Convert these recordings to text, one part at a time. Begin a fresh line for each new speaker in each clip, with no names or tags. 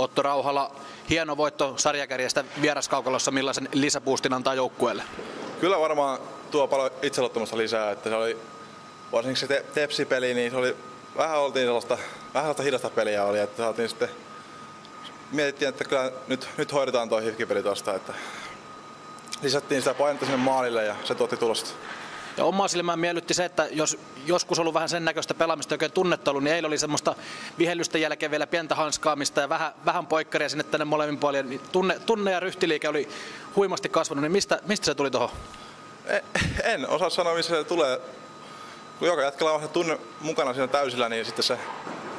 Otto Rauhala, hieno voitto sarjakärjestä vieraskaukalossa, millaisen lisäpuustin antaa joukkueelle?
Kyllä varmaan tuo paljon itseluottamusta lisää, että se oli varsinkin se te- tepsipeli, niin se oli vähän oltiin sellaista, vähän sellaista hidasta peliä oli, että saatiin sitten mietittiin, että kyllä nyt, nyt hoidetaan tuo hifkipeli tuosta, että lisättiin sitä painetta sinne maalille ja se tuotti tulosta.
Ja omaa silmään miellytti se, että jos joskus ollut vähän sen näköistä pelaamista oikein tunnetta ollut, niin eilen oli semmoista vihellysten jälkeen vielä pientä hanskaamista ja vähän, vähän poikkaria sinne tänne molemmin puolin. Niin tunne, tunne ja ryhtiliike oli huimasti kasvanut, niin mistä, mistä se tuli tuohon?
E- En osaa sanoa, missä se tulee. Kun joka jätkällä on se tunne mukana siinä täysillä, niin sitten se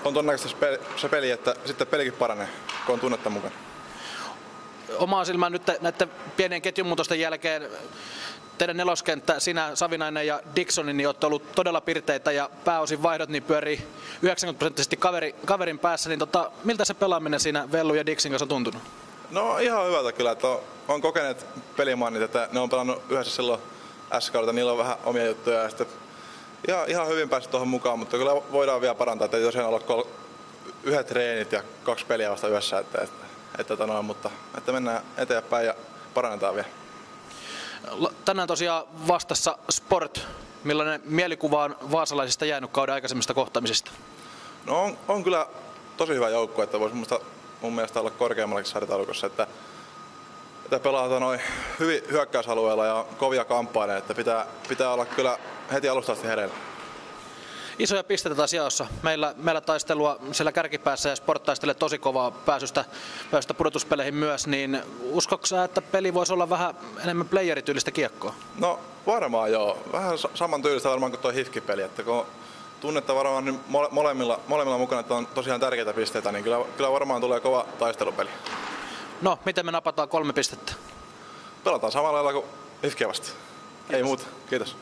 on todennäköisesti se peli, se peli, että sitten pelikin paranee, kun on tunnetta mukana.
Omaa silmään nyt näiden pienien ketjumuutosten jälkeen teidän neloskenttä, sinä Savinainen ja Dixonin, niin olette ollut todella pirteitä ja pääosin vaihdot niin pyörii 90 prosenttisesti kaveri, kaverin päässä, niin tota, miltä se pelaaminen siinä Vellu ja Dixin kanssa on tuntunut?
No ihan hyvältä kyllä, että on, on kokeneet pelimannit, että ne on pelannut yhdessä silloin s niillä on vähän omia juttuja ja sitten ihan, ihan hyvin päässyt tuohon mukaan, mutta kyllä voidaan vielä parantaa, että ei tosiaan olla kol- yhdet treenit ja kaksi peliä vasta yhdessä, että, että, että, että noin, mutta että mennään eteenpäin ja parannetaan vielä.
Tänään tosiaan vastassa Sport. Millainen mielikuva on vaasalaisista jäänyt kauden aikaisemmista kohtaamisista?
No on, on kyllä tosi hyvä joukko, että voisi mielestä, mun mielestä olla korkeammallakin sarjataulukossa, että, että pelataan noin hyvin hyökkäysalueella ja kovia kamppaileja, että pitää, pitää olla kyllä heti alusta asti hereillä.
Isoja pisteitä taas jaossa. Meillä, meillä taistelua siellä kärkipäässä ja Sport taistelee tosi kovaa pääsystä, pääsystä pudotuspeleihin myös, niin uskotko sä, että peli voisi olla vähän enemmän playerityylistä kiekkoa?
No varmaan joo. Vähän sa- saman tyylistä varmaan kuin tuo hifkipeli, että kun tunnetta varmaan niin mole- molemmilla, molemmilla mukana, että on tosiaan tärkeitä pisteitä, niin kyllä, kyllä varmaan tulee kova taistelupeli.
No, miten me napataan kolme pistettä?
Pelataan samalla lailla kuin hifkiä vasta. Ei muuta. Kiitos.